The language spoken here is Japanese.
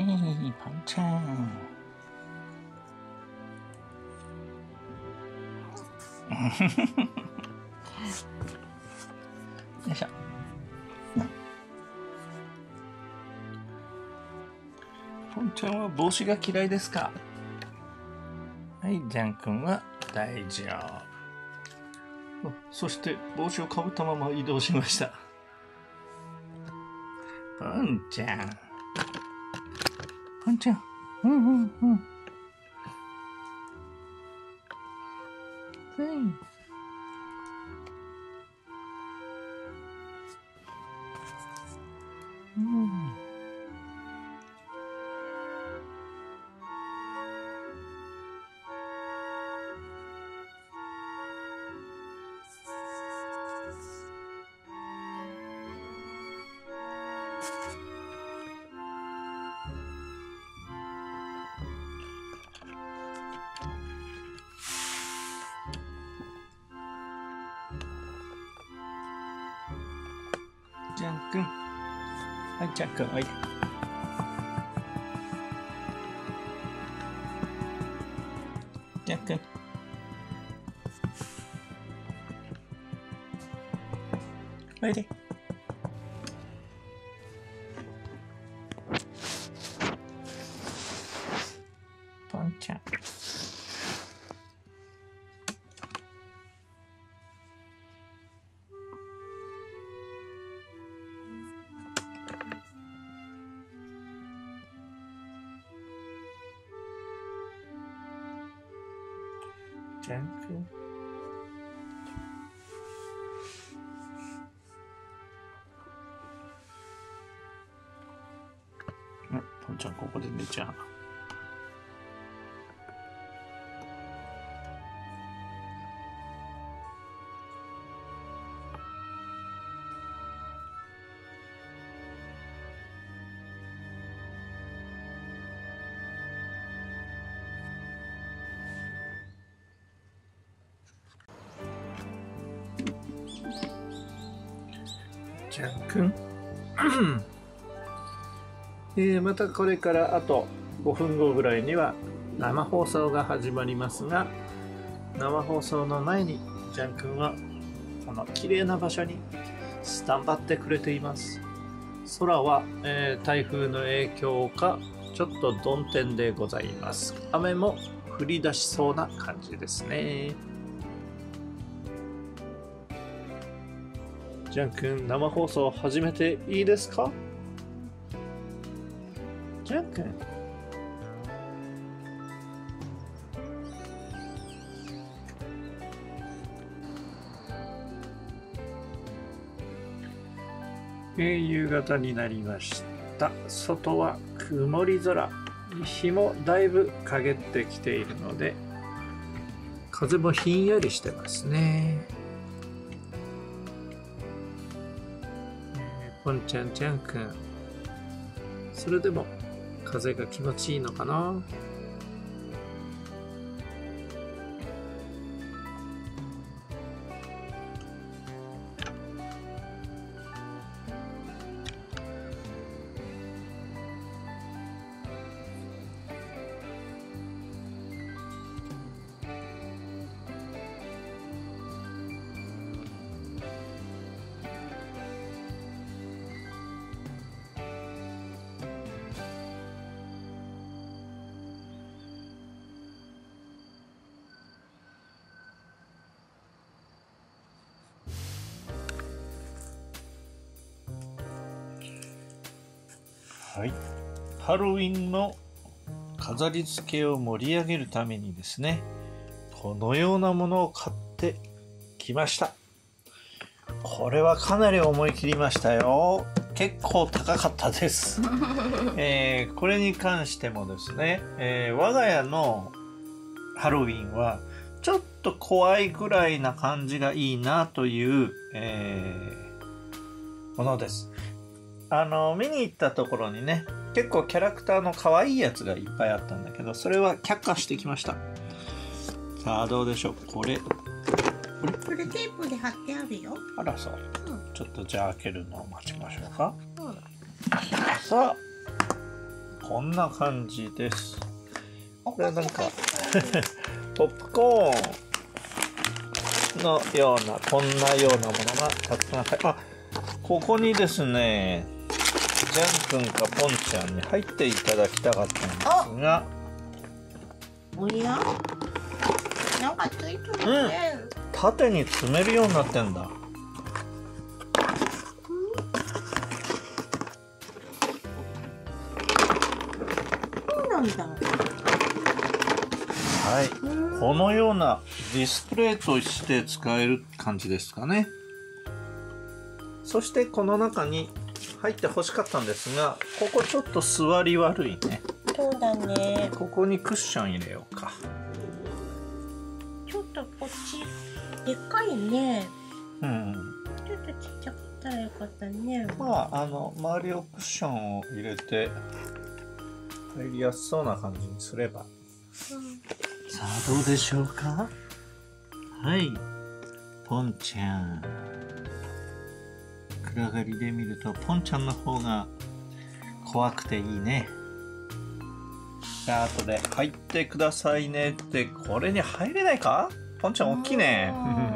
はいパンちゃんよいしょポンちゃんは帽子が嫌いですか？はい、ジャン君は大丈夫。そして帽子をかぶったまま移動しました。ポンちゃん。ポンちゃん。うんジャン君。はい、ジャン君、おいポンちゃんここで。ちゃん。ジャン君。あ、ポンちゃん。えー、またこれからあと5分後ぐらいには生放送が始まりますが生放送の前にジャン君はこの綺麗な場所にスタンバってくれています空は、えー台風の影響かちょっと曇天でございます雨も降り出しそうな感じですねジャン君生放送始めていいですか？ジャン君。えー夕方になりました。外は曇り空。日もだいぶ陰ってきているので風もひんやりしてますね。えーポンちゃんちゃんくん。それでも風が気持ちいいのかな？はい。ハロウィンの飾り付けを盛り上げるためにですね、このようなものを買ってきました。これはかなり思い切りましたよ。結構高かったです。えーこれに関してもですね、えー我が家のハロウィンはちょっと怖いぐらいな感じがいいなという、えーものです。あの、見に行ったところにね、結構キャラクターの可愛いやつがいっぱいあったんだけど、それは却下してきました。さあ、どうでしょう？これ。これテープで貼ってあるよ。あら、そう。うん。ちょっとじゃあ開けるのを待ちましょうか。うん。さあ、こんな感じですおこれなんかポップコーンのようなこんなようなものがたくさん入あここにですねジャン君かポンちゃんに入っていただきたかったんですが。おやなんかついてるね、縦に詰めるようになってんだ。はいうんこのようなディスプレイとして使える感じですかね。そしてこの中に入って欲しかったんですがここちょっと座り悪いね。そうだね。ここにクッション入れようか。ちょっとこっちでっかいね。うんちょっとちっちゃかったらよかったね。まああの周りをクッションを入れて入りやすそうな感じにすれば。うん。さあどうでしょうか？はい。ポンちゃん暗がりで見るとポンちゃんの方が怖くていいね。じゃあ後で入ってくださいねってこれに入れないか？ポンちゃん大きいね。あ